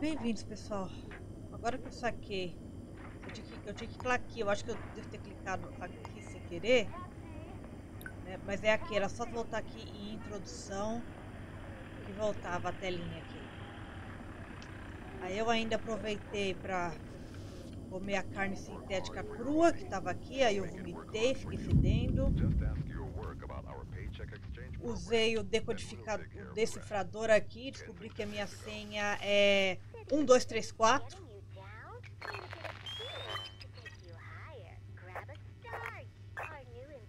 Bem-vindos, pessoal. Agora que eu saquei, eu tinha, que, eu tinha que clicar aqui. Eu acho que eu devo ter clicado aqui sem querer. Né? Mas é aqui, era só voltar aqui em introdução que voltava a telinha aqui. Aí eu ainda aproveitei para comer a carne sintética crua que estava aqui, aí eu vomitei, fiquei fedendo. Usei o decodificador, o decifrador aqui, descobri que a minha senha é 1234.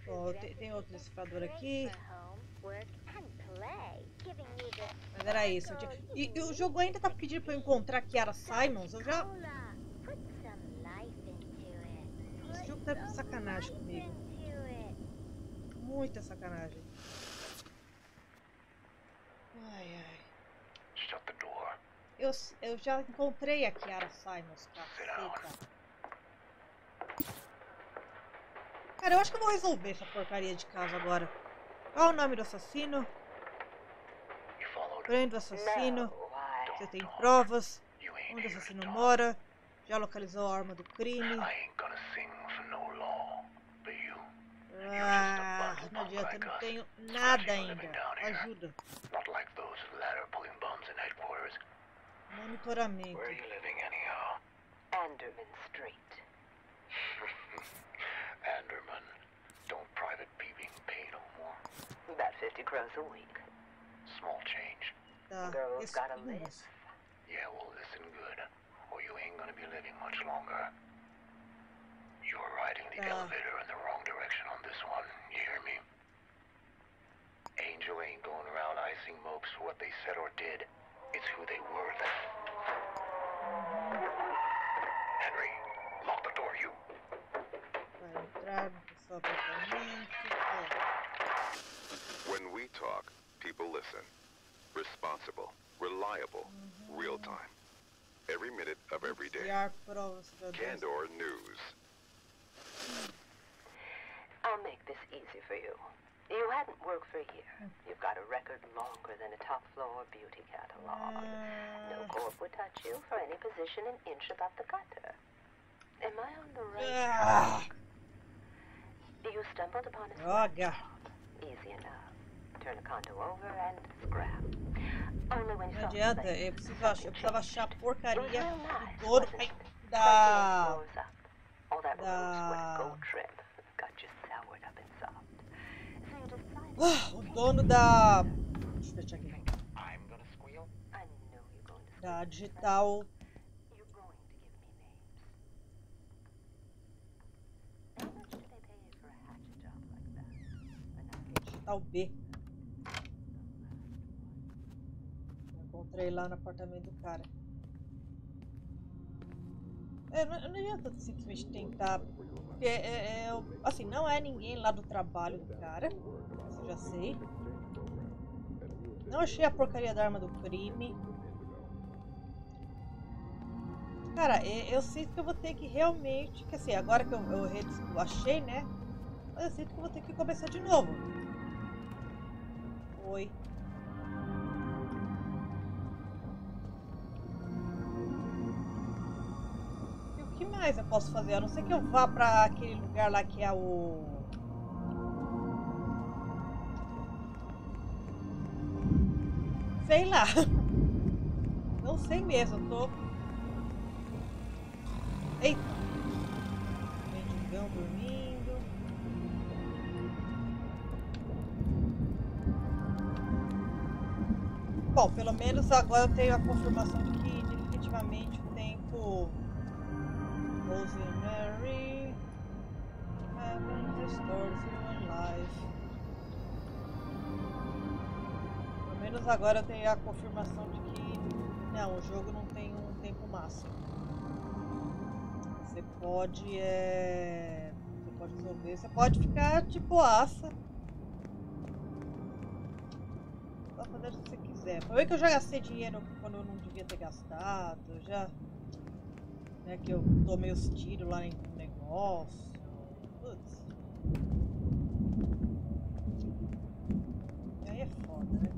Ó, tem, tem outro decifrador aqui. Mas era isso. E, e, o jogo ainda tá pedindo pra eu encontrar Kiara Simons. Eu já. Esse jogo tá sacanagem comigo. Muita sacanagem. Ai, ai. Eu, eu já encontrei a Kiara Simons, caceta. Cara, eu acho que eu vou resolver essa porcaria de casa agora. Qual o nome do assassino? Prende o assassino. Você tem provas. Onde o assassino mora. Já localizou a arma do crime. Ah, não adianta, eu não tenho nada ainda. Ajuda. Monitoramento. Where are you living anyhow? Anderman Street. Anderman, don't private being pay no more. About 50 crowns a week. Small change. Tá, Girls gotta live. espinhos. Yeah, well, listen good, or you ain't gonna be living much longer. You're riding the Ah. elevator in the wrong direction on this one. You hear me? Angel ain't going around icing mopes for what they said or did. It's who they were that. Henry, lock the door, you. Vai entrar apartamento. When we talk, people listen. Responsible, reliable, real time. Every minute of every day. Candor News. I'll make this easy for you. You hadn't worked for a year. You've got a record longer than a top floor beauty catalog. No corp would touch you for any position an inch above the gutter. Am I on the right track? You stumbled upon a droga. Easy enough. Turn a condo over and scrap. Only when you saw the adianta, place, eu preciso achar, eu precisava o dono da. Deixa eu deixar aqui. Da digital. Digital B. Encontrei lá no apartamento do cara. É, não, não adianta simplesmente tentar. Porque, é, é, assim, não é ninguém lá do trabalho do cara. Isso eu já sei. Não achei a porcaria da arma do crime. Cara, eu sinto que eu vou ter que realmente. Que assim, agora que eu, eu achei, né? Mas eu sinto que eu vou ter que começar de novo. Oi. Mais eu posso fazer? A não ser que eu vá pra aquele lugar lá que é o. Sei lá. Não sei mesmo, eu tô. Eita! Mendigão dormindo. Bom, pelo menos agora eu tenho a confirmação de Rosemary. Having restored human life. Pelo menos agora eu tenho a confirmação de que. Não, o jogo não tem um tempo máximo. Você pode. É... Você pode resolver. Você pode ficar tipo aça. Só fazer o que você quiser. Foi que eu já gastei dinheiro quando eu não devia ter gastado. Já né, que eu tomei os tiros lá no negócio. Putz. Aí é foda, né?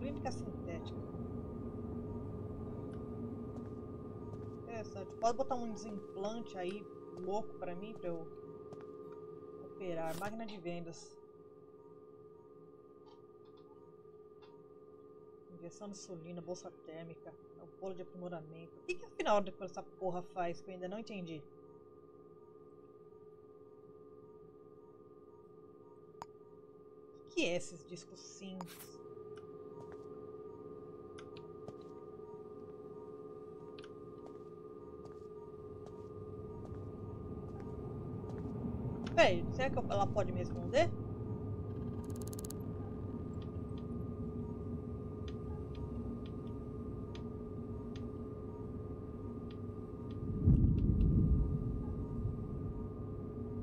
Clínica sintética. Interessante. Pode botar um desimplante aí louco pra mim, pra eu operar. Máquina de vendas. Injeção de insulina, bolsa térmica, o polo de aprimoramento. O que, que afinal essa porra faz que eu ainda não entendi? O que é esses discos simples? Peraí, será que ela pode me responder?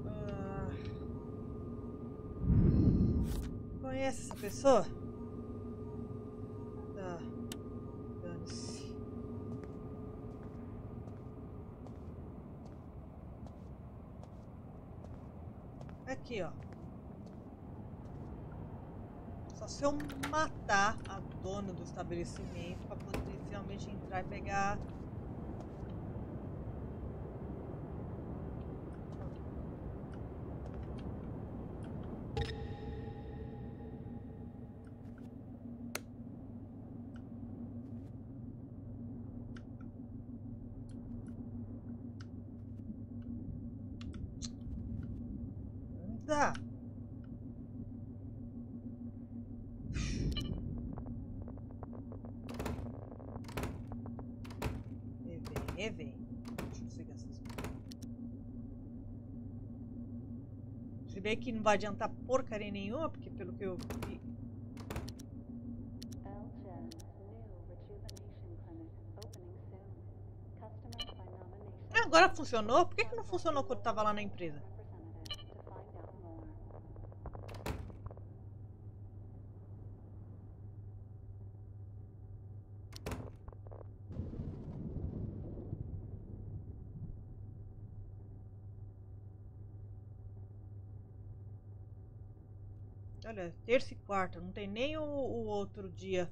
Ah. Conhece essa pessoa? Tá. Dane-se. Aqui, ó. Só se eu matar a dona do estabelecimento pra poder finalmente entrar e pegar. Anda! E vem, e vem. Deixa eu seguir essas Bem que não vai adiantar porcaria nenhuma, porque pelo que eu vi. Ah, agora funcionou? Por que, que não funcionou quando tava lá na empresa? Olha, terça e quarta, não tem nem o, o outro dia.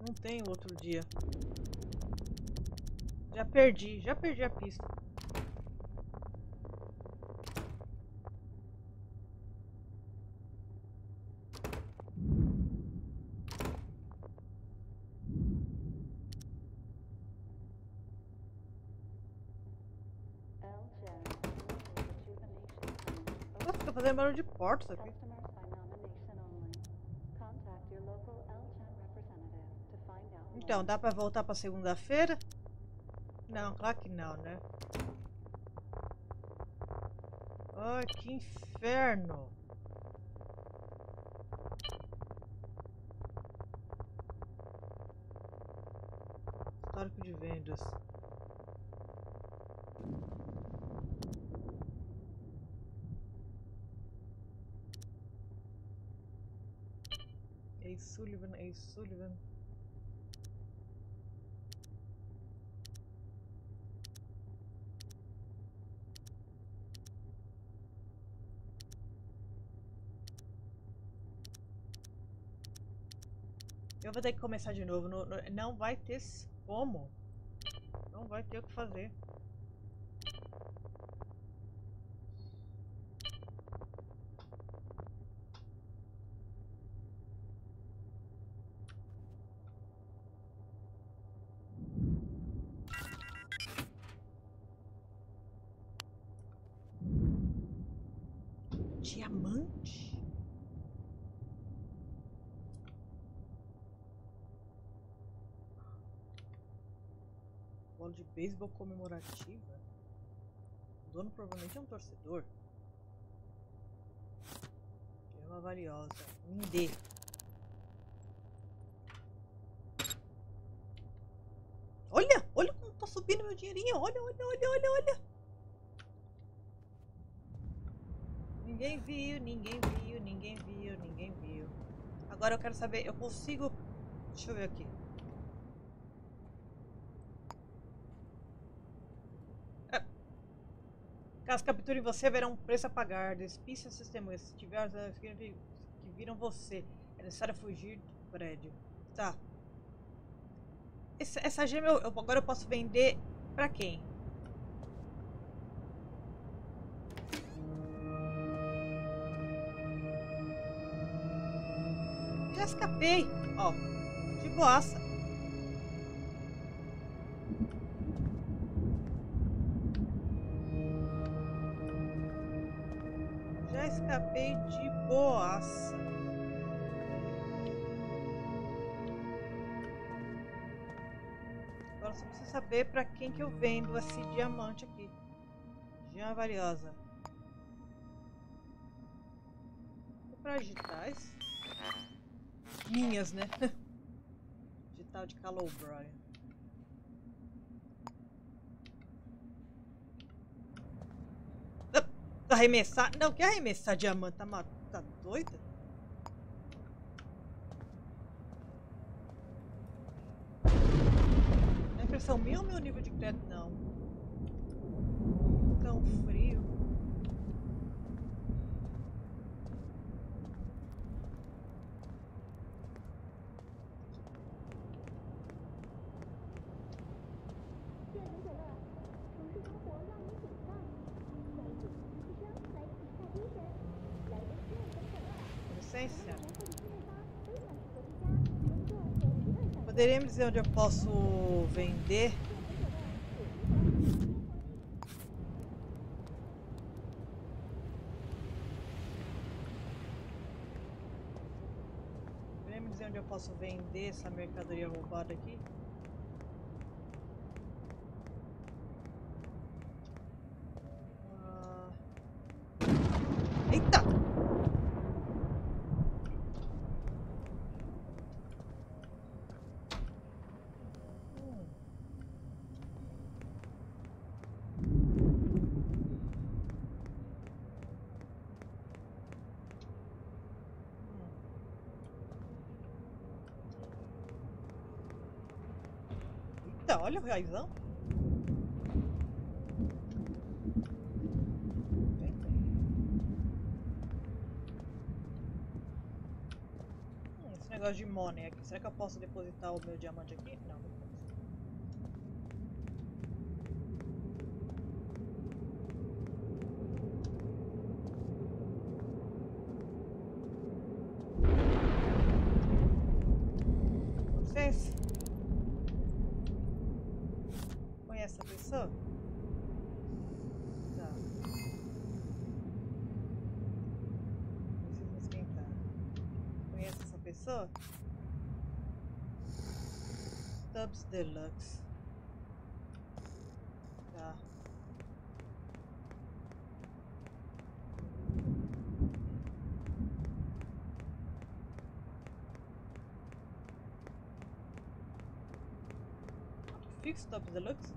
Não tem outro dia. Já perdi, já perdi a pista. Out more. Então, dá pra voltar pra segunda-feira? Não, claro que não, né? Ai, que inferno! Histórico de vendas. Ace Sullivan, Ace Sullivan. Eu vou ter que começar de novo. Não, vai ter como. Não vai ter o que fazer. Diamante? Bola de beisebol comemorativa? O dono provavelmente é um torcedor. Gema valiosa. Me dê. Olha! Olha como tá subindo meu dinheirinho! Olha, olha, olha, olha, olha! Ninguém viu, ninguém viu, ninguém viu, ninguém viu. Agora eu quero saber, eu consigo. Deixa eu ver aqui. Caso capturem você, haverá um preço a pagar. Despisse as testemunhas. Se tiver as que vi- que viram você, é necessário fugir do prédio. Tá. Esse- essa gema eu, eu- agora eu posso vender pra quem? Já escapei. Ó, de boaça. Boaça. Agora só preciso saber pra quem que eu vendo esse diamante aqui. Gema valiosa. Para digitais. Minhas, né? Digital de Cal O'Brien. Ah, Arremessar? Não, que arremessar diamante? Tá, ma- tá doida? É impressão minha ou meu nível de crédito? Não. Tão frio. Com licença. Poderia dizer onde eu posso vender? Poderia dizer onde eu posso vender essa mercadoria roubada aqui? Ah. Eita! Hum. Eita, olha o raizão. Hum, esse negócio de money aqui. Será que eu posso depositar o meu diamante aqui? Não posso. Com licença. Conhece essa pessoa? Tá. Preciso me esquentar. Conhece essa pessoa? Tubbs Deluxe. Tá. Fix Tubbs Deluxe?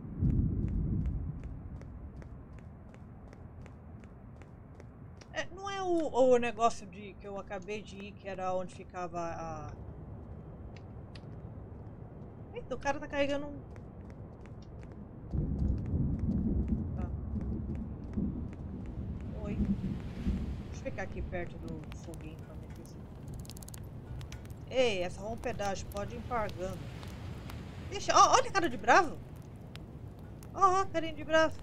É, não é o, o negócio de que eu acabei de ir, que era onde ficava a. Eita, o cara tá carregando um. Tá. Oi. Deixa eu ficar aqui perto do foguinho pra ver isso. Ei, essa rompedagem pode ir empargando. Deixa, ó, olha a cara de bravo. Ó, ó, carinha de bravo.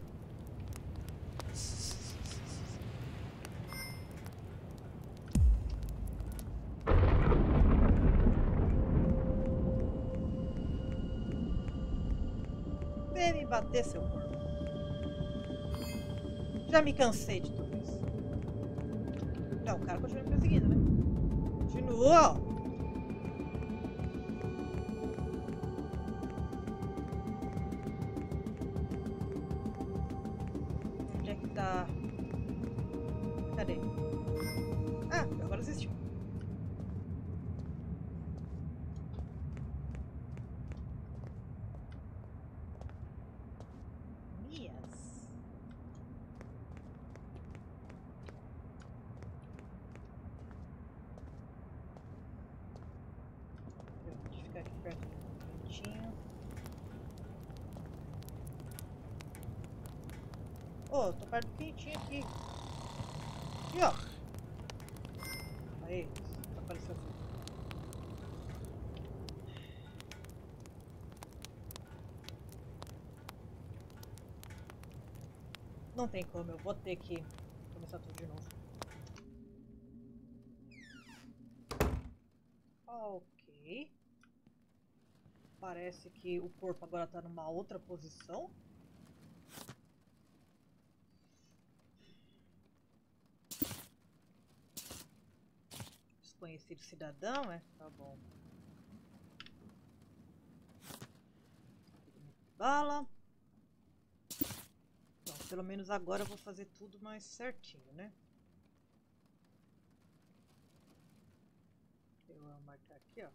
Bater, seu corpo. Já me cansei de tudo isso. Não, o cara continua me perseguindo, né? Continua, Ficar aqui do cantinho. Ô, oh, tô perto do quentinho aqui. Aqui, ó. Aí, apareceu aqui. Não tem como, eu vou ter que começar tudo de novo. Parece que o corpo agora tá numa outra posição. Desconhecido cidadão, é? Tá bom. Bala. Pelo menos agora eu vou fazer tudo mais certinho, né? Eu vou marcar aqui, ó.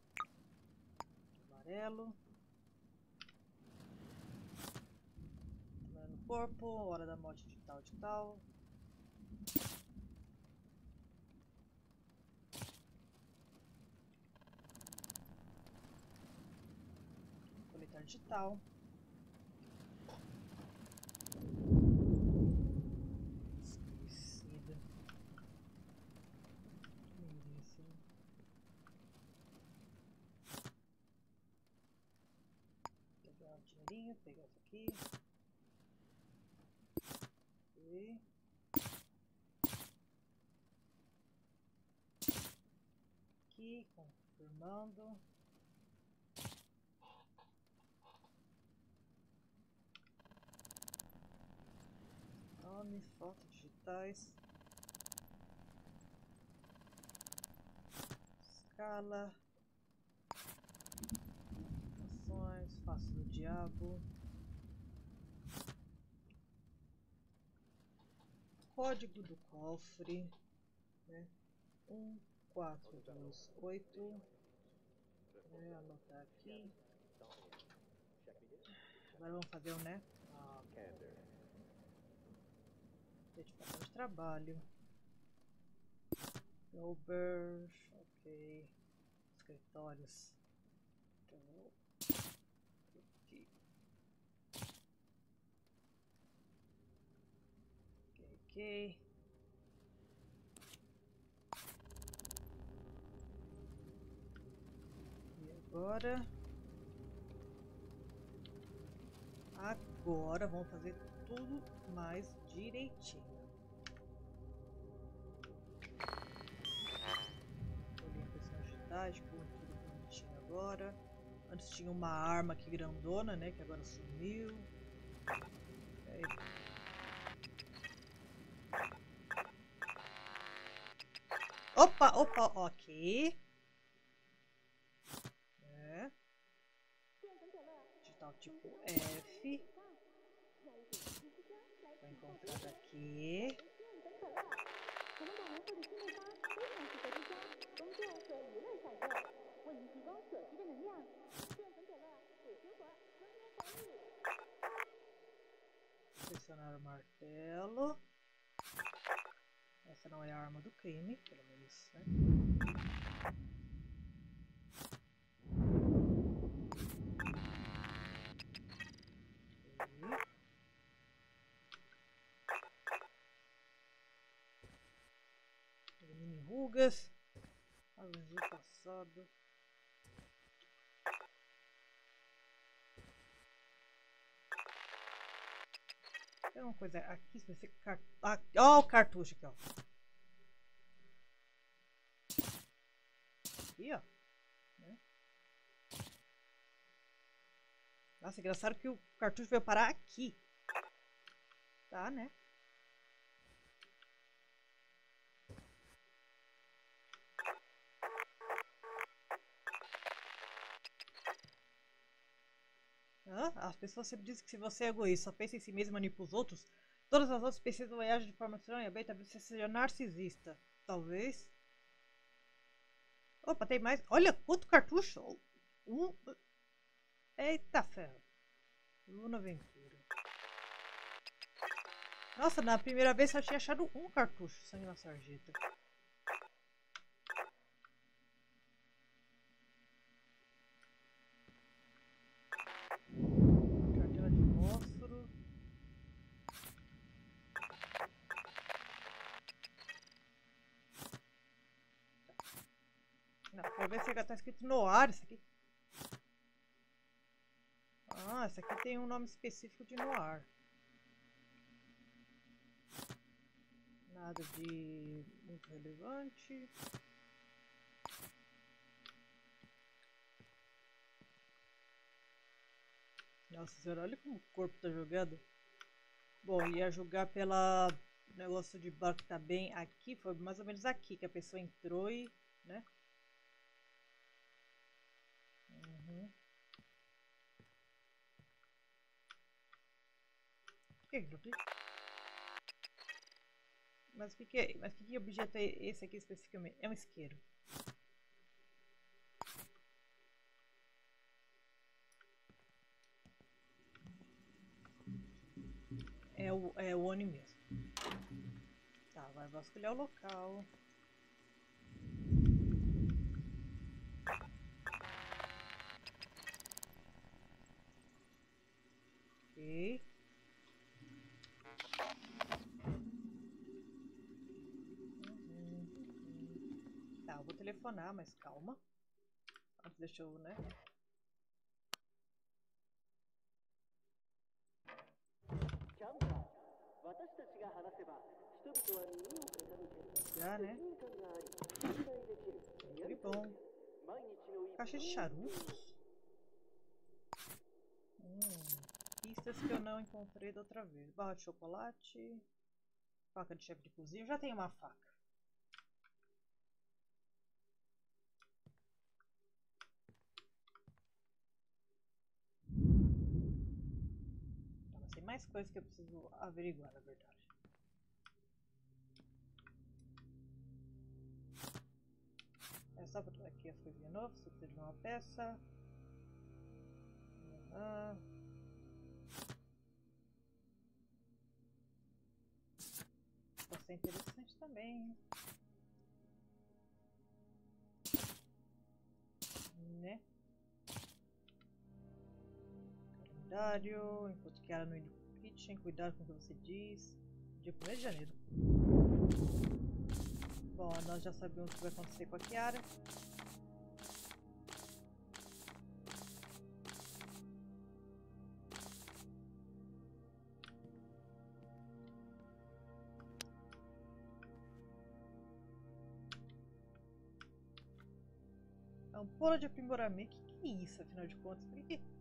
Amarelo. No corpo, hora da morte de tal, de tal. Coletar digital. dinheirinho, pegar isso aqui. E... Confirmando. Nome, fotos digitais. Escala. Face do diabo. Código do cofre. Né? Um, quatro, dois, oito. É, anotar aqui. Agora vamos fazer o né? Dedicação de trabalho. Over, ok. Escritórios. Então, Ok. E agora? Agora vamos fazer tudo mais direitinho. Olhei a personagem tudo bonitinho agora. Antes tinha uma arma aqui grandona, né? Que agora sumiu. É, Opa, opa, ok. É. Digital tipo F. Vou encontrar daqui. Pressionar o martelo. Essa não é a arma do crime, pelo menos, né? Rugas. Arranjei passado. Tem uma coisa aqui, se você... Ó, ó o cartucho aqui, ó. aqui, ó. Né? Nossa, engraçado que o cartucho veio parar aqui. Tá, né? Ah, as pessoas sempre dizem que se você é egoísta, só pensa em si mesmo e manipula os outros, todas as outras precisam agir de forma estranha, bem, talvez você seja narcisista. Talvez. Opa, tem mais. Olha quanto cartucho. Um... Eita ferro. Luna Aventura. Nossa, na primeira vez eu tinha achado um cartucho. Sangue na sarjeta. Não, quero ver se tá escrito no ar isso aqui. Ah, essa aqui tem um nome específico de noir. Nada de muito relevante. Nossa senhora, olha como o corpo tá jogado. Bom, ia jogar pela negócio de barco que tá bem aqui. Foi mais ou menos aqui que a pessoa entrou e, né? Que que Mas o que, que é? Mas que, que objeto é esse aqui especificamente? É um isqueiro. É o, é o Oni mesmo. Tá, vai vasculhar o local. Ok. Tá, eu vou telefonar, mas calma. Deixa eu, né? Já, né? Sempre bom. Caixa de charutos? Hum, pistas que eu não encontrei da outra vez. Barra de chocolate. Faca de chefe de cozinha. Eu já tenho uma faca. Mais coisas que eu preciso averiguar, na verdade. É só botar aqui as coisinhas novas, se precisa de uma peça. Uhum. Pode ser interessante também. Né? Calendário, enquanto que era no Kitchen, cuidado com o que você diz. Dia 1 de janeiro. Bom, nós já sabemos o que vai acontecer com a Kiara. Ampola de aprimoramento. Que, que é isso, afinal de contas? Por que...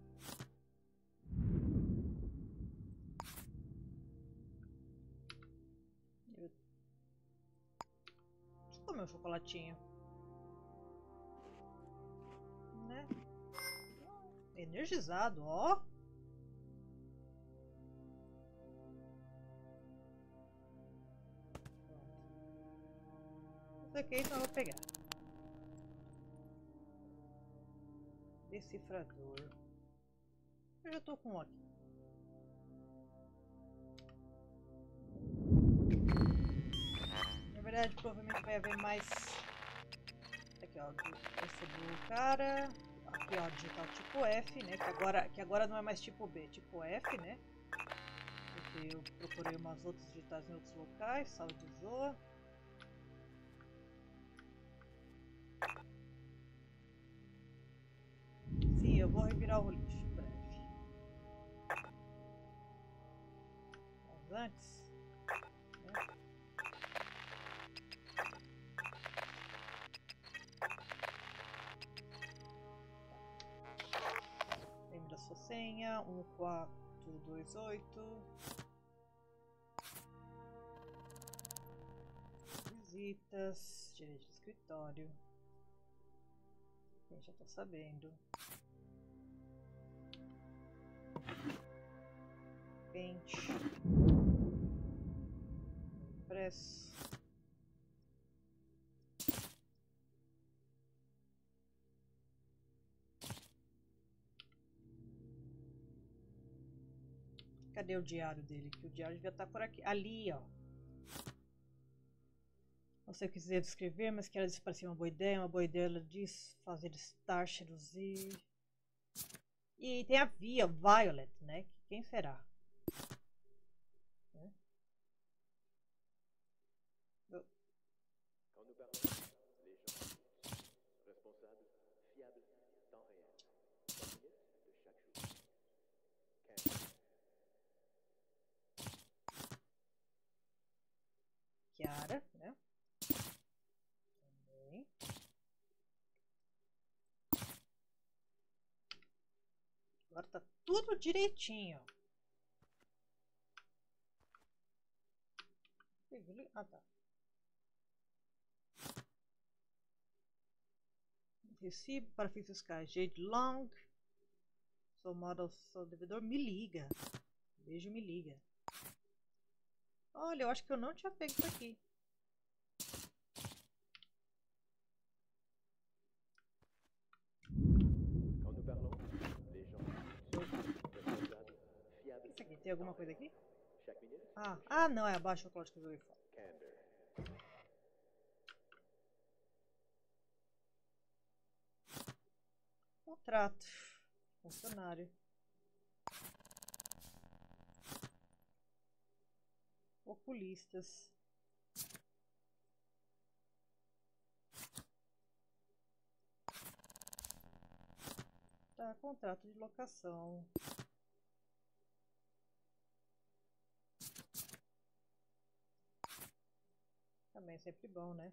chocolatinho. Né? Energizado, ó. Isso aqui então eu vou pegar. Decifrador. Eu já tô com um aqui. Verdade, provavelmente vai haver mais. Aqui, ó. Esse do cara. Aqui, ó, digital tipo F, né? Que agora, que agora não é mais tipo B, tipo F, né? Porque eu procurei umas outras digitais em outros locais. Sala de zoa. Sim, eu vou revirar o lixo em breve. Mas antes. Senha, 1428. Visitas, direito de escritório. Quem já tá sabendo. Pente. Impresso. Cadê o diário dele? Que o diário devia estar por aqui. Ali, ó. Que quiser descrever, mas que ela disse parecia uma boa ideia. Uma boa ideia, ela diz fazer estar, seduzir. E tem a Via, Violet, né? Quem será? né? Também. Agora tá tudo direitinho. Ah, tá. Recibo, para Sky, Jade Long. Sou model, sou devedor, me liga. Beijo, me liga. Olha, eu acho que eu não tinha pego isso aqui. Isso aqui, tem alguma coisa aqui? Ah, ah não, é abaixo o código que eu fora. Contrato. Funcionário. Oculistas. Tá, contrato de locação. Também é sempre bom, né?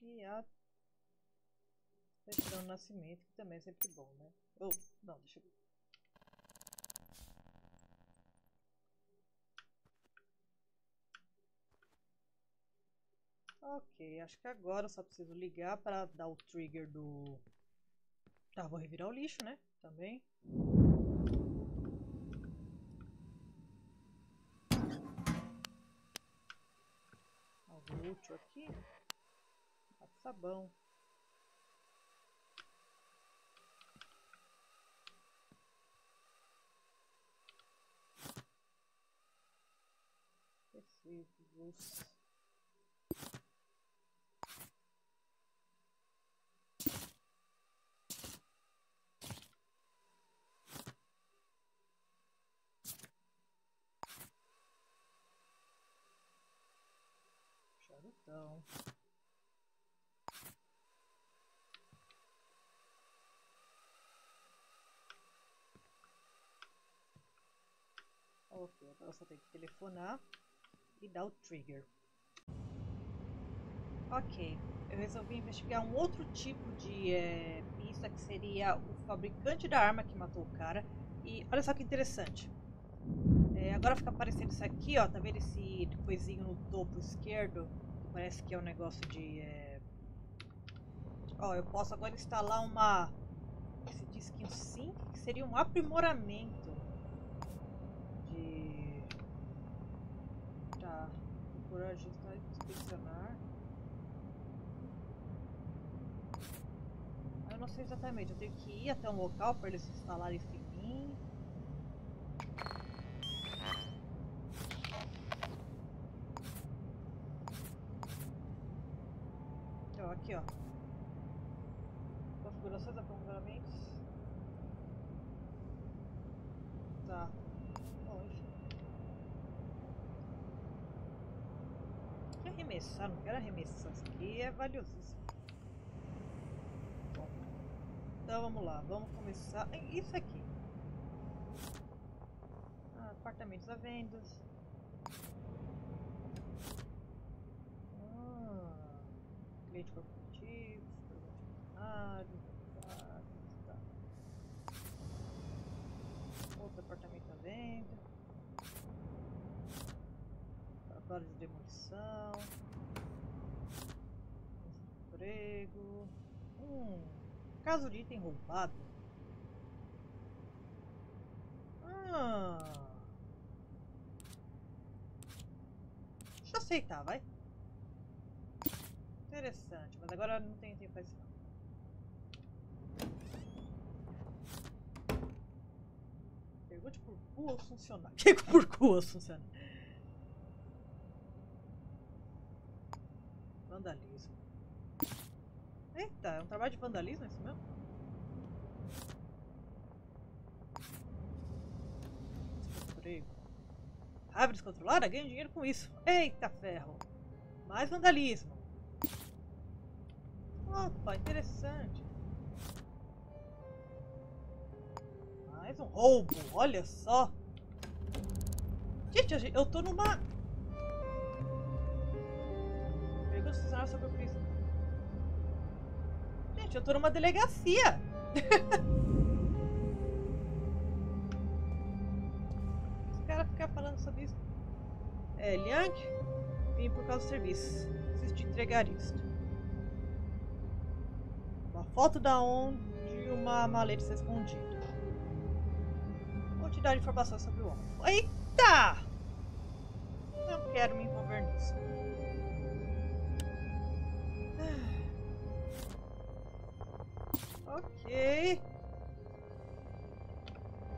E a de nascimento, que também é sempre bom, né? Oh, não, deixa eu ver. Ok, acho que agora eu só preciso ligar para dar o trigger do... Tá, vou revirar o lixo, né? Também. Algo útil aqui. Sabão. Recibos. Charutão. Ok, agora só tem que telefonar e dar o trigger. Ok, eu resolvi investigar um outro tipo de é, pista que seria o fabricante da arma que matou o cara. E olha só que interessante. É, agora fica aparecendo isso aqui, ó. Tá vendo esse coisinho no topo esquerdo? Que parece que é um negócio de. É... Ó, eu posso agora instalar uma. Esse disquinho sync, que seria um aprimoramento por ajustar e inspecionar. Eu não sei exatamente, eu tenho que ir até um local para eles instalarem isso em mim. Então, aqui ó. Configurações, aprimoramentos. Tá. Arremessar, não quero arremessar. Isso aqui é valiosíssimo. Bom, então vamos lá, vamos começar. Isso aqui. Ah, apartamentos à venda. Ah, cliente corporativo, funcionário. Tá, tá. Outro apartamento à venda. Trabalho de demolição. Emprego. Hum, caso de item roubado. Ah. Deixa eu aceitar, vai. Interessante, mas agora não tem tempo pra isso não. Pergunte por cu ou funcionário. Que por cu ou funcionário? Vandalismo. Eita, é um trabalho de vandalismo isso mesmo? Emprego. Raiva descontrolada? Ganho dinheiro com isso. Eita ferro. Mais vandalismo. Opa, interessante. Mais um roubo, olha só. Gente, eu tô numa funcionários sobre o príncipe. Eu tô numa delegacia. Os caras ficam falando sobre isso. É, Liang, vim por causa do serviço. Preciso te entregar isto. Uma foto da onde uma maleta está escondida. Vou te dar informações sobre o homem. Eita! Não quero me envolver nisso.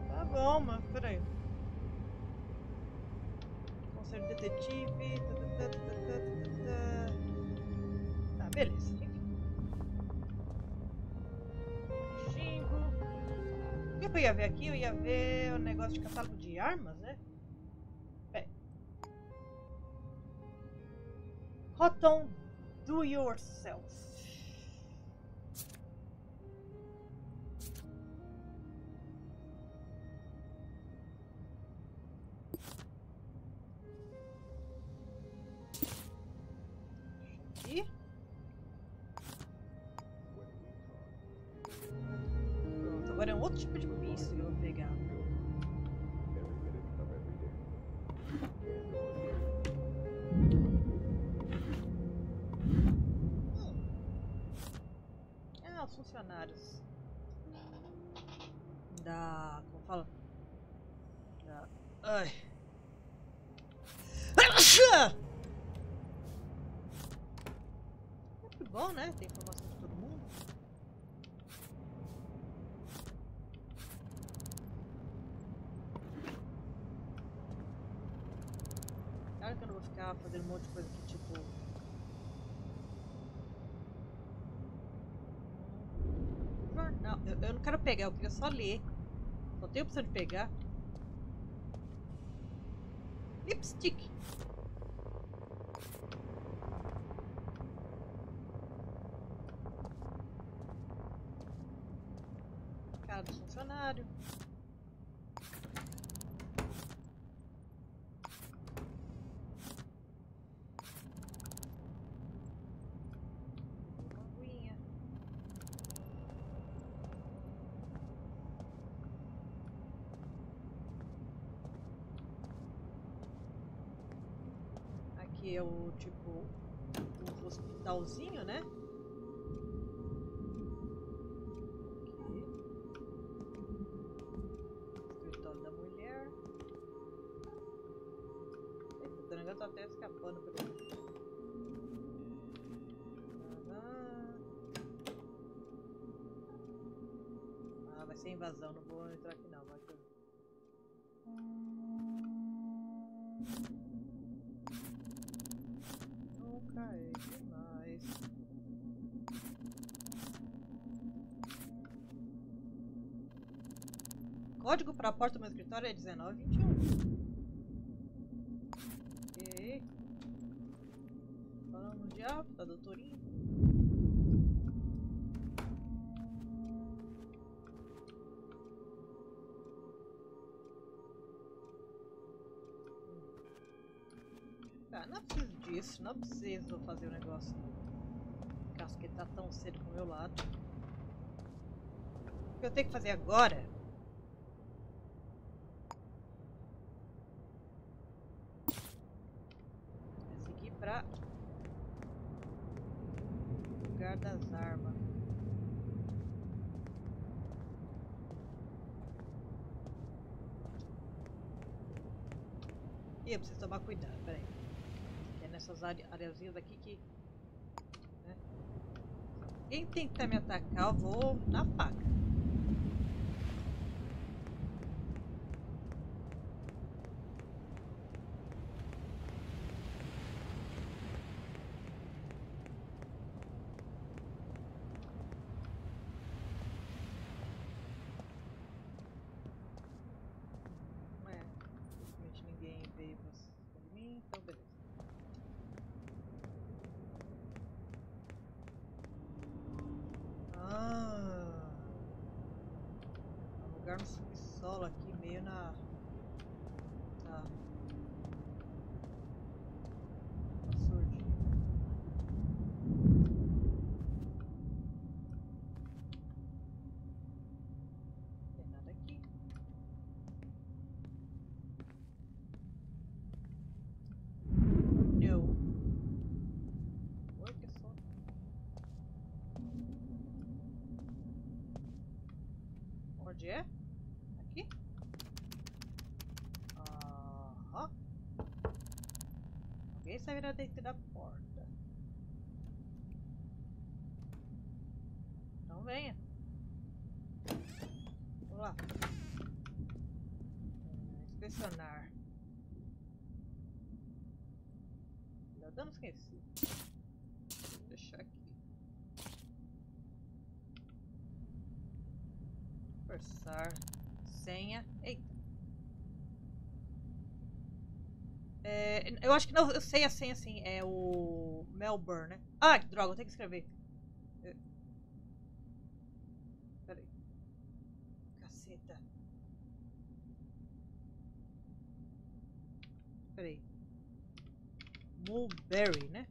Tá bom, mas peraí. Conselho detetive. Tá, tá, tá, tá, tá, tá, beleza. Xingo. O que eu ia ver aqui? Eu ia ver o negócio de catálogo de armas, né? Peraí. Rotom Do Yourself. Claro que eu não vou ficar fazendo um monte de coisa aqui, tipo. Jornal. Eu, eu não quero pegar, eu queria só ler. Só a opção de pegar. Lipstick. Cara do funcionário. Uma aguinha. Aqui é o tipo um hospitalzinho, né? Aqui. Escritório da mulher. Eita, o negócio tá até escapando por aí. Ah, vai ser invasão, não vou entrar aqui não. Vai que eu... Nunca é demais. Código para a porta do meu escritório é 1921. Ok. Falando no diabo, da doutorinha. Disso, não preciso fazer o negócio. Caso que ele tá tão cedo pro meu lado. O que eu tenho que fazer agora é seguir pra lugar das armas. E eu preciso tomar cuidado, área- areazinhas aqui que. né? Quem tentar me atacar, eu vou na faca. Não é. Simplesmente ninguém veio pra cima de mim, então beleza. Ah, um lugar no subsolo aqui, meio na. Tá. Na surdina. Onde é? Aqui? Aham. Virando dentro da porta. Então venha. Vamos lá. Hum, Inspecionar. Já damos esquecido. Vou deixar aqui. Forçar. Senha. Eita. É, eu acho que não, eu sei a senha assim. É o Melbourne, né? Ah, droga, eu tenho que escrever. É. Peraí. Caceta. Peraí. Mulberry, né?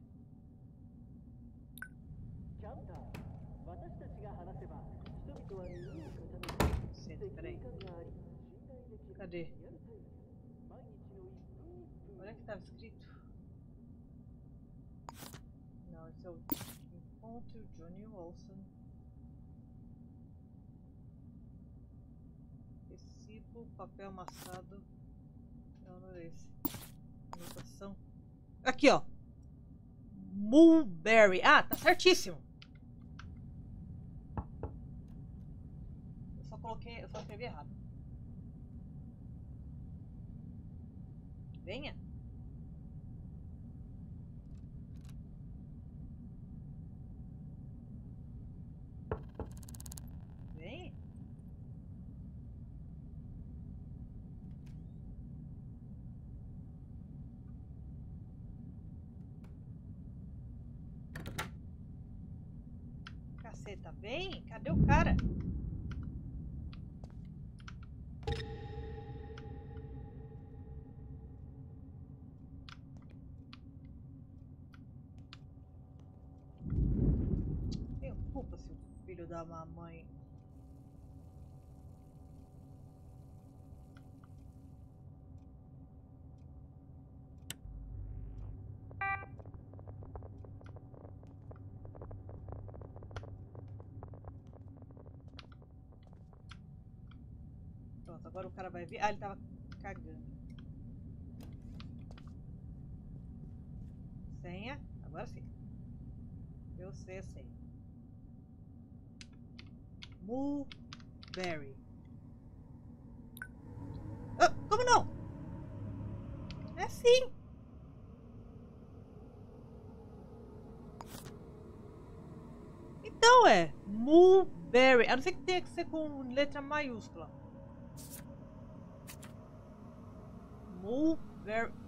Papel amassado. Não, é esse. Anotação. Aqui, ó. Mulberry. Ah, tá certíssimo. Eu só coloquei, eu só escrevi errado. Venha. Vem. Cadê o cara? Tenho culpa se o filho da mamãe. Pronto, agora o cara vai ver. Ah, ele tava cagando. Senha. Agora sim. Eu sei a senha. Mulberry. Ah, como não? É sim. Então é Mulberry. A não ser que tenha que ser com letra maiúscula. Mulberry. Parabéns.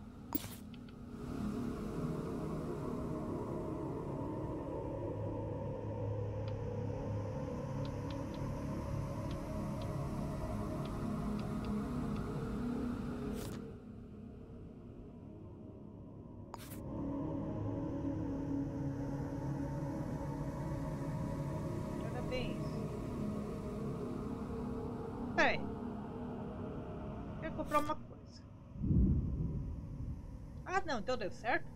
Deu certo?